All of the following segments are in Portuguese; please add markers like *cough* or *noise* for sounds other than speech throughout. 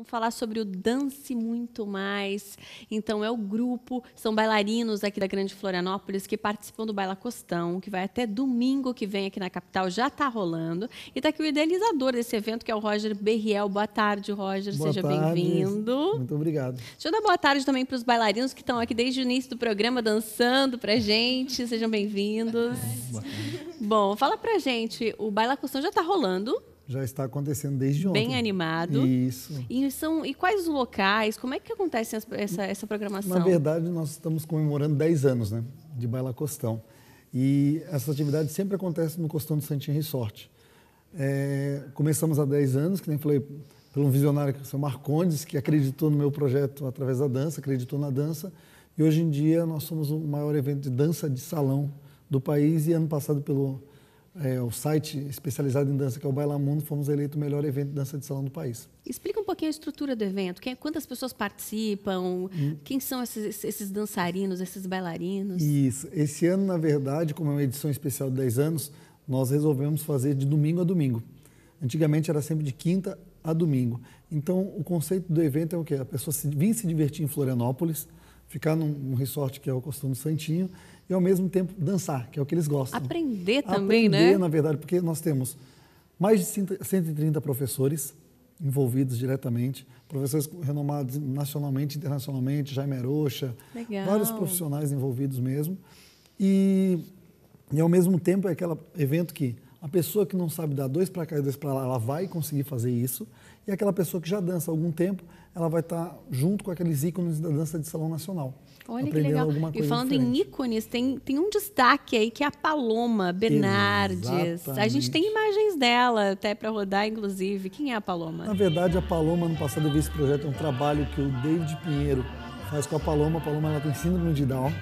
Vamos falar sobre o Dance Muito Mais. Então, é o grupo, são bailarinos aqui da Grande Florianópolis que participam do Baila Costão, que vai até domingo que vem aqui na capital, já está rolando. E está aqui o idealizador desse evento, que é o Roger Berriel. Boa tarde, Roger. Boa Seja bem-vindo. Muito obrigado. Deixa eu dar boa tarde também para os bailarinos que estão aqui desde o início do programa dançando para gente. Sejam bem-vindos. Bom, fala para gente, o Baila Costão já está rolando, já está acontecendo desde ontem. Bem animado. Isso. E, são, e quais os locais? Como é que acontece essa, essa programação? Na verdade, nós estamos comemorando 10 anos né, de Baila Costão. E essa atividade sempre acontece no Costão do Santinho Resort. É, começamos há 10 anos, que nem falei, pelo um visionário, que é o Marcondes, que acreditou no meu projeto através da dança, acreditou na dança. E hoje em dia nós somos o maior evento de dança de salão do país. E ano passado, pelo é, o site especializado em dança, que é o Baila Mundo, fomos eleitos o melhor evento de dança de salão do país. Explica um pouquinho a estrutura do evento. Quem, quantas pessoas participam? Hum. Quem são esses, esses, dançarinos, esses bailarinos? Isso. Esse ano, na verdade, como é uma edição especial de 10 anos, nós resolvemos fazer de domingo a domingo. Antigamente era sempre de quinta a domingo. Então, o conceito do evento é o quê? A pessoa se, vir se divertir em Florianópolis, ficar num, num resort que é o Costume Santinho e ao mesmo tempo dançar, que é o que eles gostam. Aprender também, Aprender, né? Aprender, na verdade, porque nós temos mais de 130 professores envolvidos diretamente, professores renomados nacionalmente, internacionalmente, Jaime Arocha, Legal. vários profissionais envolvidos mesmo. E, e ao mesmo tempo é aquele evento que a pessoa que não sabe dar dois para cá e dois para lá, ela vai conseguir fazer isso. E aquela pessoa que já dança há algum tempo, ela vai estar junto com aqueles ícones da dança de salão nacional. Olha que legal. e falando diferente. em ícones, tem, tem um destaque aí que é a Paloma Bernardes. Exatamente. A gente tem imagens dela até para rodar, inclusive. Quem é a Paloma? Na verdade, a Paloma, no passado eu vi esse projeto, é um trabalho que o David Pinheiro faz com a Paloma. A Paloma ela tem síndrome de Down,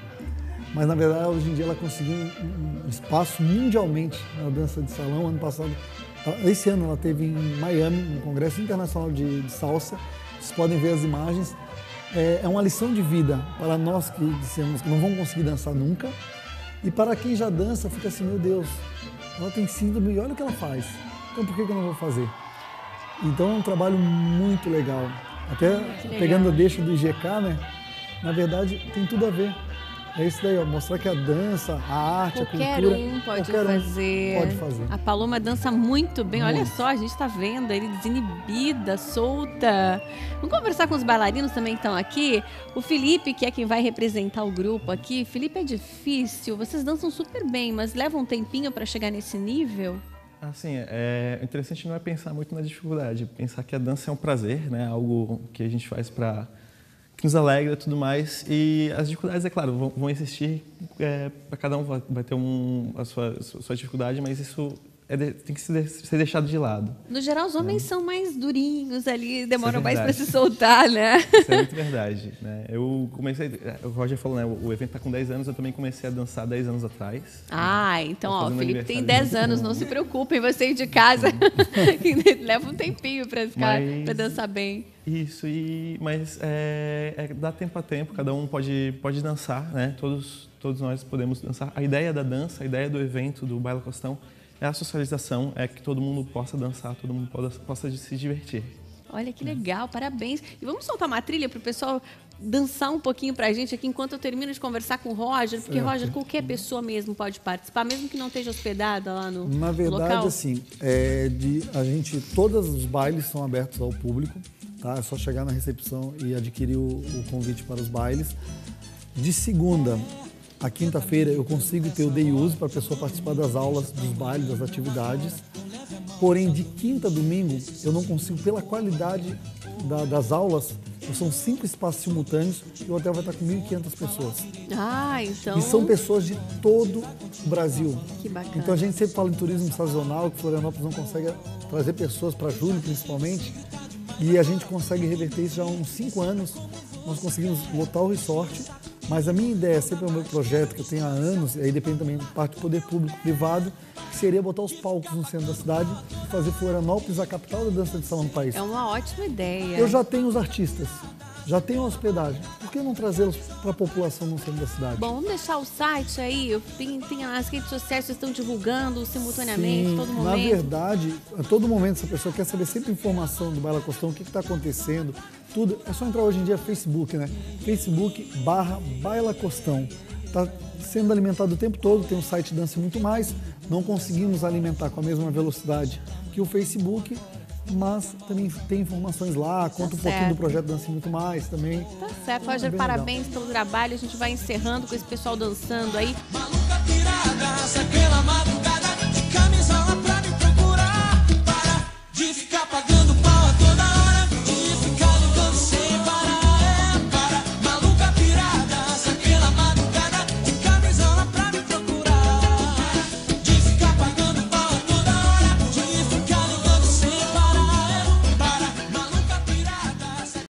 mas na verdade hoje em dia ela conseguiu um espaço mundialmente na dança de salão. Ano passado, esse ano ela teve em Miami, no Congresso Internacional de, de Salsa. Vocês podem ver as imagens é, é uma lição de vida para nós que dissemos que não vamos conseguir dançar nunca. E para quem já dança, fica assim, meu Deus, ela tem síndrome e olha o que ela faz. Então por que, que eu não vou fazer? Então é um trabalho muito legal. Até legal. pegando a deixa do IGK, né? Na verdade, tem tudo a ver. É isso daí, ó, mostrar que a dança, a arte, qualquer a cultura... Um pode qualquer fazer. Um pode fazer. A Paloma dança muito bem. Muito. Olha só, a gente está vendo ele desinibida, solta. Vamos conversar com os bailarinos também que estão aqui. O Felipe, que é quem vai representar o grupo aqui. Felipe, é difícil. Vocês dançam super bem, mas leva um tempinho para chegar nesse nível? Assim, é interessante não é pensar muito na dificuldade, pensar que a dança é um prazer, né? Algo que a gente faz para que nos alegra tudo mais. E as dificuldades, é claro, vão, vão existir, é, para cada um vai ter um, a sua, sua dificuldade, mas isso é de, tem que ser, ser, deixado de lado. No geral, os homens é. são mais durinhos ali, demoram é mais para se soltar, né? Isso é muito verdade. Né? Eu comecei, o Roger falou, né, o evento está com 10 anos, eu também comecei a dançar 10 anos atrás. Ah, então, ó, o Felipe tem 10 anos, não se preocupem, vocês de casa, *laughs* leva um tempinho para ficar, para dançar bem. Isso, e, mas é, é, dá tempo a tempo, cada um pode, pode dançar, né? Todos, todos nós podemos dançar. A ideia da dança, a ideia do evento, do Baila Costão, é a socialização, é que todo mundo possa dançar, todo mundo possa, possa se divertir. Olha que legal, parabéns. E vamos soltar uma trilha para o pessoal dançar um pouquinho para a gente aqui enquanto eu termino de conversar com o Roger, porque, Roger, qualquer pessoa mesmo pode participar, mesmo que não esteja hospedada lá no Na verdade, local. assim, é de, a gente, todos os bailes são abertos ao público, tá? É só chegar na recepção e adquirir o, o convite para os bailes. De segunda a quinta-feira eu consigo ter o day use para a pessoa participar das aulas, dos bailes, das atividades. Porém, de quinta a domingo, eu não consigo, pela qualidade da, das aulas, são cinco espaços simultâneos e o hotel vai estar com 1.500 pessoas. Ah, então. E são pessoas de todo o Brasil. Que bacana. Então a gente sempre fala em turismo sazonal, que Florianópolis não consegue trazer pessoas para julho, principalmente. E a gente consegue reverter isso já há uns cinco anos. Nós conseguimos lotar o resort mas a minha ideia, sempre é o meu projeto que eu tenho há anos, e aí depende também de parte do poder público privado, que seria botar os palcos no centro da cidade e fazer Florianópolis a capital da dança de salão do país. É uma ótima ideia. Eu já tenho os artistas, já a hospedagem. por que não trazê-los para a população no centro da cidade? Bom, vamos deixar o site aí, tem, tem as redes sociais que estão divulgando simultaneamente, Sim, todo Na momento. verdade, a todo momento, se a pessoa quer saber sempre informação do Baila Costão, o que está acontecendo, tudo, é só entrar hoje em dia no Facebook, né? Facebook barra Baila Costão. Está sendo alimentado o tempo todo, tem um site Dance Muito Mais, não conseguimos alimentar com a mesma velocidade que o Facebook, mas também tem informações lá, tá conta tá um certo. pouquinho do projeto dança Muito Mais também. Tá certo, Roger, é parabéns legal. pelo trabalho. A gente vai encerrando com esse pessoal dançando aí. Maluca pirada, raça que.